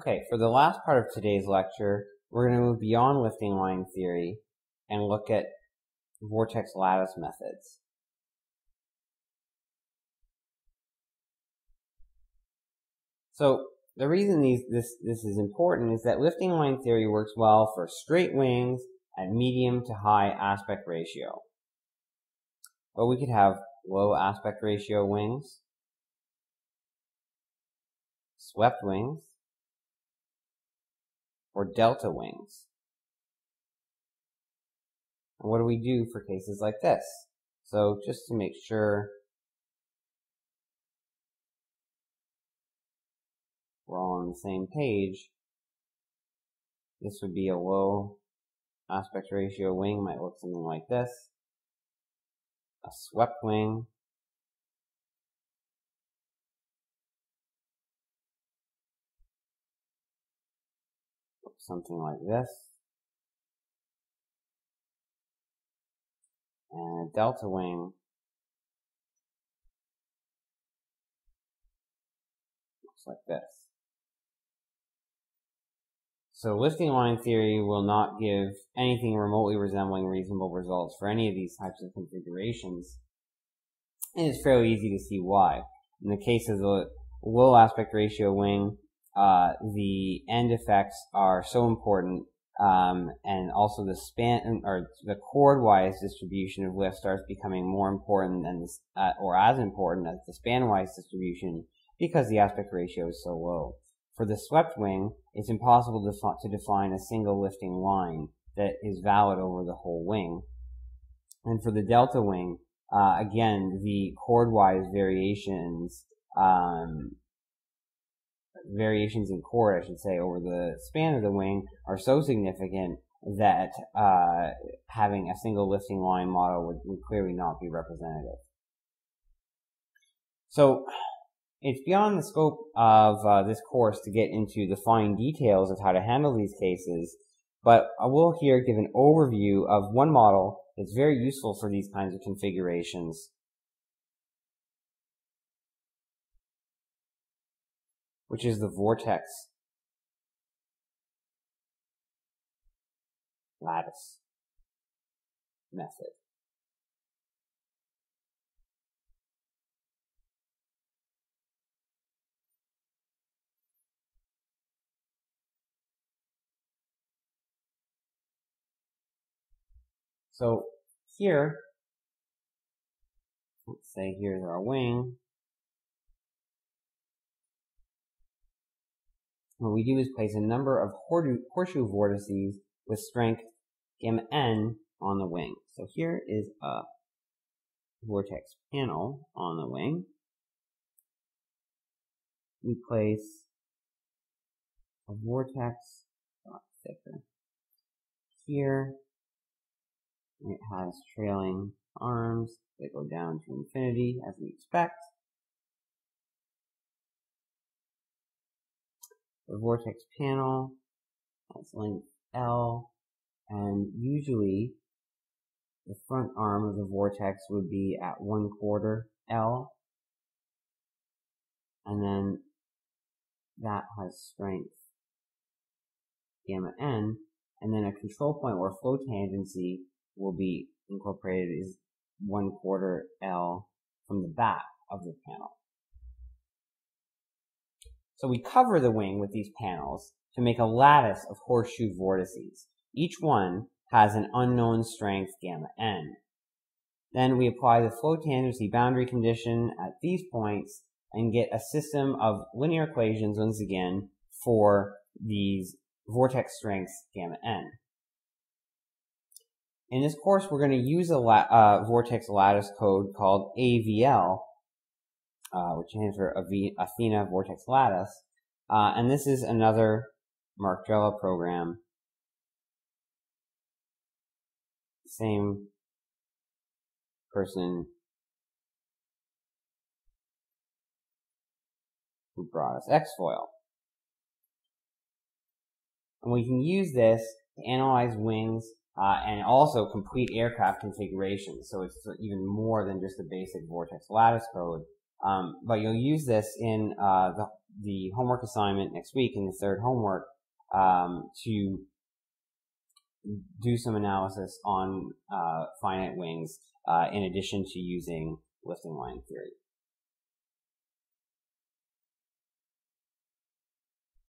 Okay, for the last part of today's lecture, we're going to move beyond lifting line theory and look at vortex lattice methods. So the reason these, this, this is important is that lifting line theory works well for straight wings at medium to high aspect ratio. But we could have low aspect ratio wings, swept wings, or delta wings. And what do we do for cases like this? So just to make sure we're all on the same page, this would be a low aspect ratio wing, might look something like this. A swept wing something like this. And a delta wing looks like this. So lifting line theory will not give anything remotely resembling reasonable results for any of these types of configurations. And it's fairly easy to see why. In the case of the low aspect ratio wing, uh, the end effects are so important, um, and also the span or the chord-wise distribution of lift starts becoming more important than this, uh, or as important as the span-wise distribution because the aspect ratio is so low. For the swept wing, it's impossible to, to define a single lifting line that is valid over the whole wing. And for the delta wing, uh, again, the chord-wise variations um, variations in chord, I should say, over the span of the wing are so significant that uh, having a single lifting line model would, would clearly not be representative. So it's beyond the scope of uh, this course to get into the fine details of how to handle these cases, but I will here give an overview of one model that's very useful for these kinds of configurations which is the vortex lattice method. So here, let's say here's our wing, what we do is place a number of horseshoe vortices with strength gamma n on the wing. So here is a vortex panel on the wing. We place a vortex oh, thicker here. It has trailing arms that go down to infinity as we expect. The vortex panel. That's length L. And usually the front arm of the vortex would be at one quarter L. And then that has strength gamma n. And then a control point where flow tangency will be incorporated is one quarter L from the back of the panel. So we cover the wing with these panels to make a lattice of horseshoe vortices. Each one has an unknown strength gamma n. Then we apply the flow tangency boundary condition at these points and get a system of linear equations once again for these vortex strengths gamma n. In this course, we're going to use a la uh, vortex lattice code called AVL uh, which stands for Athena Vortex Lattice. Uh, and this is another Mark Drela program. Same person who brought us Xfoil. And we can use this to analyze wings uh, and also complete aircraft configurations. So it's even more than just the basic vortex lattice code. Um, but you'll use this in uh, the, the homework assignment next week in the third homework um, to do some analysis on uh, finite wings uh, in addition to using lifting line theory.